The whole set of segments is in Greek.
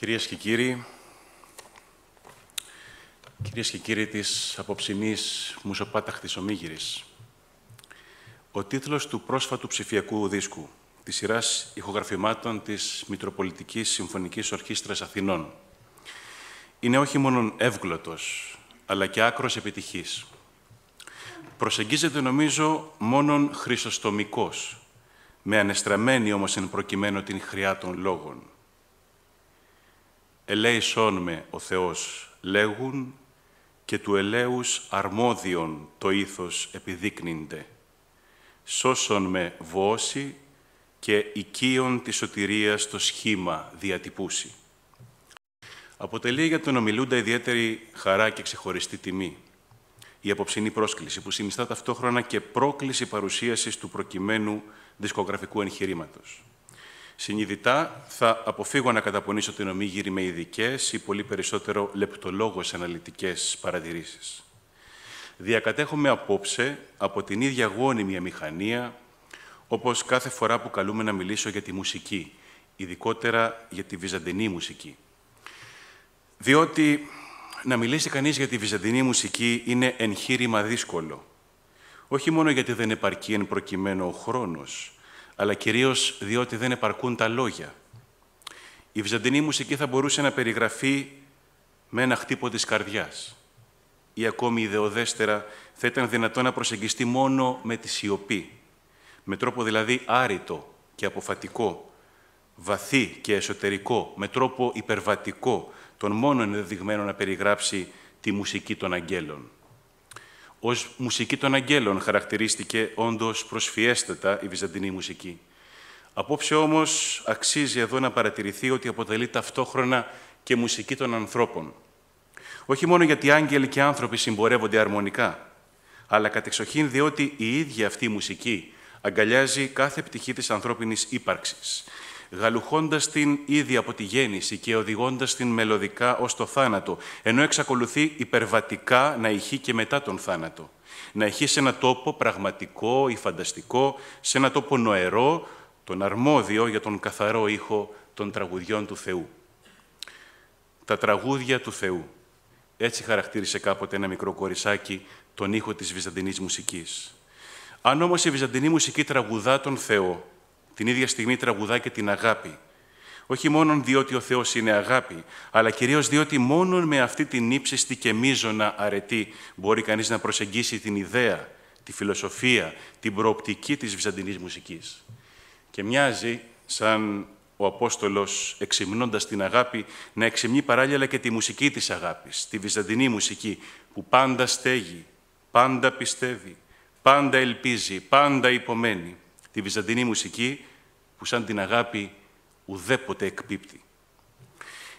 Κυρίες και κύριοι, κυρίες και κύριοι της απόψινής μουσοπάταχτης ομίγυρης, ο τίτλος του πρόσφατου ψηφιακού δίσκου της σειράς ηχογραφημάτων της Μητροπολιτικής Συμφωνικής Ορχήστρας Αθηνών είναι όχι μόνο εύγλωτος, αλλά και άκρος επιτυχής. Προσεγγίζεται, νομίζω, μόνον χρυσοστομικός, με ανεστραμμένη όμως εν προκειμένου την χρειά των λόγων. «Ελέησόν με, ο Θεός, λέγουν, και του ελέους αρμόδιον το ήθος επιδείκνυνται. Σώσον με βόση και οικείον της σωτηρίας το σχήμα διατυπούσει. Αποτελεί για τον ομιλούντα ιδιαίτερη χαρά και ξεχωριστή τιμή η απόψινή πρόσκληση που συνιστά ταυτόχρονα και πρόκληση παρουσίασης του προκειμένου δισκογραφικού εγχειρήματος. Συνειδητά θα αποφύγω να καταπονήσω την ομίγυρη με ειδικές ή πολύ περισσότερο λεπτολόγως αναλυτικές παρατηρήσεις. Διακατέχομαι απόψε από την ίδια γόνιμη μηχανία, όπως κάθε φορά που καλούμε να μιλήσω για τη μουσική, ειδικότερα για τη βυζαντινή μουσική. Διότι να μιλήσει κανείς για τη βυζαντινή μουσική είναι εγχείρημα δύσκολο. Όχι μόνο γιατί δεν επαρκεί εν προκειμένου ο χρόνος, αλλά κυρίως διότι δεν επαρκούν τα λόγια. Η βυζαντινή μουσική θα μπορούσε να περιγραφεί με ένα χτύπο της καρδιάς ή ακόμη ιδεοδέστερα θα ήταν δυνατό να προσεγγιστεί μόνο με τη σιωπή, με τρόπο δηλαδή άρρητο και αποφατικό, βαθύ και εσωτερικό, με τρόπο υπερβατικό, τον μόνο ενδεδειγμένο να περιγράψει τη μουσική των αγγέλων. Ως μουσική των αγγέλων χαρακτηρίστηκε όντως προσφιέστατα η βυζαντινή μουσική. Απόψε όμως αξίζει εδώ να παρατηρηθεί ότι αποτελεί ταυτόχρονα και μουσική των ανθρώπων. Όχι μόνο γιατί άγγελοι και άνθρωποι συμπορεύονται αρμονικά, αλλά κατεξοχήν διότι η ίδια αυτή η μουσική αγκαλιάζει κάθε πτυχή της ανθρώπινης ύπαρξης, γαλουχώντας την ήδη από τη γέννηση και οδηγώντας την μελωδικά ως το θάνατο, ενώ εξακολουθεί υπερβατικά να ηχεί και μετά τον θάνατο. Να ηχεί σε ένα τόπο πραγματικό ή φανταστικό, σε ένα τόπο νοερό, τον αρμόδιο για τον καθαρό ήχο των τραγουδιών του Θεού. Τα τραγούδια του Θεού. Έτσι χαρακτήρισε κάποτε ένα μικρό κορισάκι τον ήχο της βυζαντινής μουσικής. Αν όμως η βυζαντινή μουσική τραγουδά τον Θεό, την ίδια στιγμή τραγουδά και την αγάπη. Όχι μόνο διότι ο Θεός είναι αγάπη, αλλά κυρίως διότι μόνο με αυτή την ύψιστη και μείζωνα αρετή μπορεί κανείς να προσεγγίσει την ιδέα, τη φιλοσοφία, την προοπτική της βυζαντινής μουσικής. Και μοιάζει σαν ο Απόστολος εξυμνώντας την αγάπη να εξυμνεί παράλληλα και τη μουσική της αγάπης, τη βυζαντινή μουσική που πάντα στέγει, πάντα πιστεύει, πάντα ελπίζει, πάντα υπομένει. Τη βυζαντινή μουσική που σαν την αγάπη ουδέποτε εκπίπτει.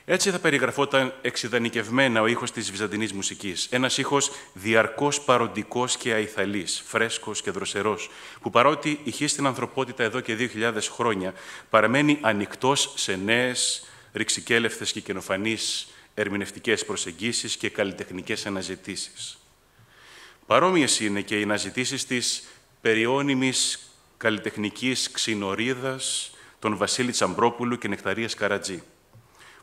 Έτσι θα περιγραφόταν εξειδανικευμένα ο ήχος της βυζαντινής μουσικής. Ένας ήχος διαρκώς παροντικός και αϊθαλής, φρέσκος και δροσερός, που παρότι ηχεί στην ανθρωπότητα εδώ και 2.000 χρόνια, παραμένει ανοιχτός σε νέες, ρηξικέλευτες και καινοφανείς ερμηνευτικές προσεγγίσεις και καλλιτεχνικές αναζητήσεις. Παρόμοιες είναι και οι αναζητήσεις της περιώνυμης καλλιτεχνικής ξινορίδας των Βασίλη Τσαμπρόπουλου και Νεκταρίας Καρατζή,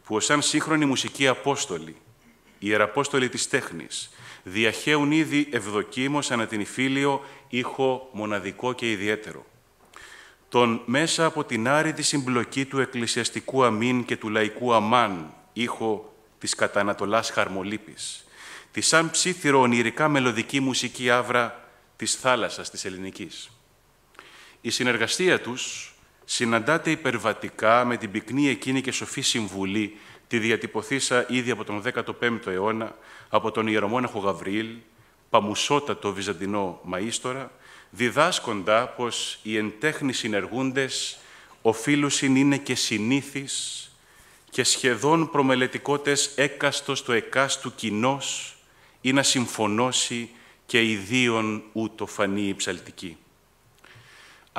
που ως σαν σύγχρονη μουσική απόστολη, ιεραπόστολοι της τέχνης, διαχέουν ήδη ευδοκίμως ανά την Ιφίλιο ήχο μοναδικό και ιδιαίτερο. Τον μέσα από την άρρητη συμπλοκή του εκκλησιαστικού αμήν και του λαϊκού αμάν, ήχο της κατανατολάς χαρμολύπης, της σαν ψήθυρο ονειρικά μελωδική μουσική άβρα της θάλασσας της ελληνικής. Η συνεργασία τους συναντάται υπερβατικά με την πυκνή εκείνη και σοφή συμβουλή, τη διατυπωθήσα ήδη από τον 15ο αιώνα, από τον ιερομόναχο Γαβριήλ, παμουσότατο βυζαντινό μαΐστορα, διδάσκοντα πως οι εν τέχνη συνεργούντες οφείλουσιν είναι και συνήθεις και σχεδόν προμελετικότες έκαστος το εκάστου κοινός ή να συμφωνώσει και ιδίων ούτω φανεί η ψαλτική.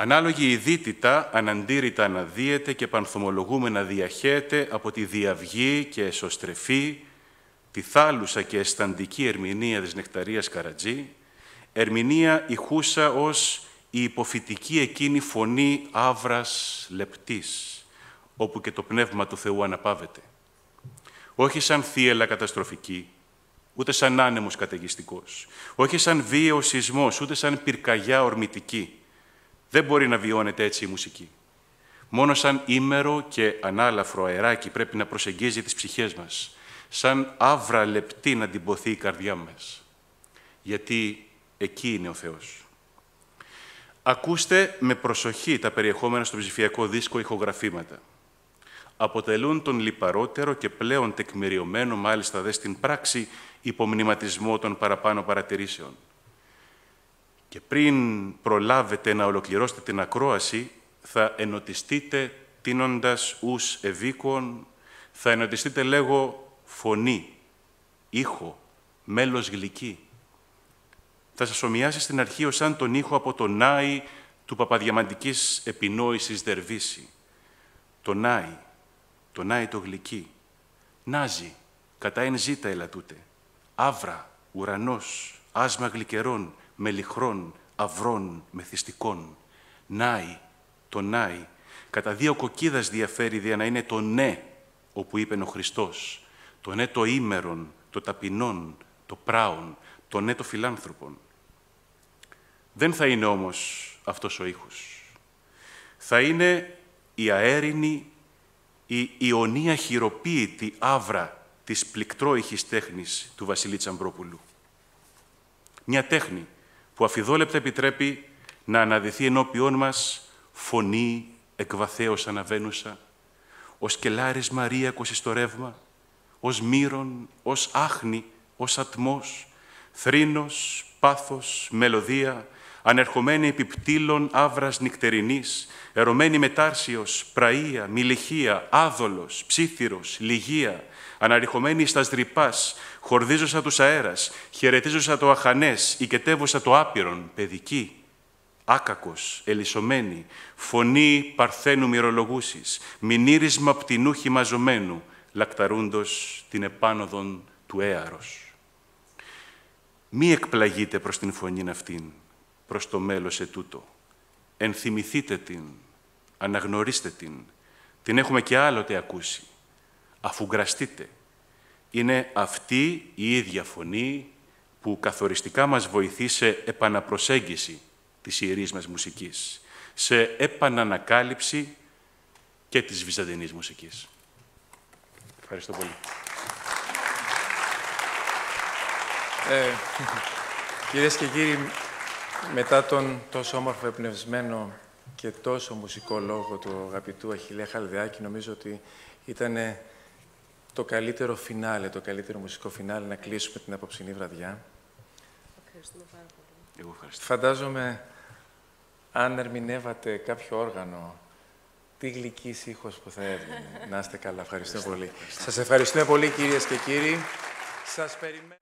Ανάλογη ειδήτητα αναντήρητα αναδύεται και πανθομολογούμενα διαχέεται από τη διαυγή και εσωστρεφή, τη θάλουσα και αισθαντική ερμηνεία της Νεκταρίας Καρατζή, ερμηνεία ηχούσα ως η υποφυτική εκείνη φωνή άβρας λεπτής, όπου και το Πνεύμα του Θεού αναπάβεται. όχι σαν θύελα καταστροφική, ούτε σαν άνεμος καταιγιστικός, όχι σαν βίαιο σεισμός, ούτε σαν πυρκαγιά ορμητική. Δεν μπορεί να βιώνεται έτσι η μουσική. Μόνο σαν ήμερο και ανάλαφρο αεράκι πρέπει να προσεγγίζει τις ψυχές μας, σαν άβρα λεπτή να τυμποθεί η καρδιά μας. Γιατί εκεί είναι ο Θεός. Ακούστε με προσοχή τα περιεχόμενα στο ψηφιακό δίσκο ηχογραφήματα. Αποτελούν τον λιπαρότερο και πλέον τεκμηριωμένο, μάλιστα δε στην πράξη, υπομνηματισμό των παραπάνω παρατηρήσεων. Και πριν προλάβετε να ολοκληρώσετε την ακρόαση, θα ενωτιστείτε τίνοντας ους ευήκον, θα ενωτιστείτε λέγω φωνή, ήχο, μέλος γλυκή. Θα σας ομοιάσει στην αρχή ως σαν τον ήχο από το νάι του παπαδιαμαντικής επινόησης Δερβίση. Το νάι, το νάι το γλυκή. Νάζι, κατά εν ζήτα ελατούτε. Άβρα, ουρανός, άσμα γλυκερών, μελιχρών, αυρών, μεθυστικών. Νάι, το νάι, κατά δύο κοκκίδας διαφέρει δια να είναι το ναι, όπου είπε ο Χριστός. Το ναι το ήμερον, το ταπεινόν, το πράον, το ναι το φιλάνθρωπον. Δεν θα είναι όμως αυτός ο ήχος. Θα είναι η αέρινη, η ιωνία χειροποίητη άβρα της πληκτρόηχης τέχνης του Βασιλή Τσαμπρόπουλου. Μια τέχνη που αφιδόλεπτα επιτρέπει να αναδυθεί ενώπιόν μας φωνή εκβαθέως αναβαίνουσα, ως κελάρης Μαρία στο ρεύμα, ως μύρον, ως άχνη, ως ατμός, θρήνος, πάθος, μελωδία, ανερχομένη επιπτήλων άβρας νυχτερινής, ερωμένη μετάρσιος, πραΐα, μιληχία, άδολος, ψήθυρος, λυγία, αναρριχωμένη στα δρυπάς, χορδίζωσα τους αέρας, χαιρετίζωσα το αχανές, οικετεύωσα το άπειρον, παιδική, άκακος, ελισσομένη, φωνή παρθένου μυρολογούσης, μηνύρισμα πτηνού χυμαζωμένου, λακταρούντος την επάνωδον του έαρος. Μη εκπλαγείτε προς την φωνήν αυτήν, προς το μέλος ετούτο. Ενθυμηθείτε την, αναγνωρίστε την, την έχουμε και άλλοτε ακούσει. Αφουγκραστείτε. Είναι αυτή η ίδια φωνή που καθοριστικά μας βοηθεί σε επαναπροσέγγιση της ιερής μας μουσικής, σε επανανακάλυψη και της βυζαντινής μουσικής. Ευχαριστώ πολύ. Ε, κυρίες και κύριοι, μετά τον τόσο όμορφο εμπνευσμένο και τόσο μουσικό λόγο του αγαπητού Αχιλέα Χαλδεάκη, νομίζω ότι ήταν το καλύτερο φινάλε, το καλύτερο μουσικό φινάλε να κλείσουμε την απόψινή βραδιά. Ευχαριστούμε πάρα πολύ. Εγώ ευχαριστώ. Φαντάζομαι, αν ερμηνεύατε κάποιο όργανο, τι γλυκής ήχος που θα έβγαινε. να είστε καλά. Ευχαριστώ πολύ. Σας ευχαριστούμε πολύ, κυρίες και κύριοι. Σας περιμένω.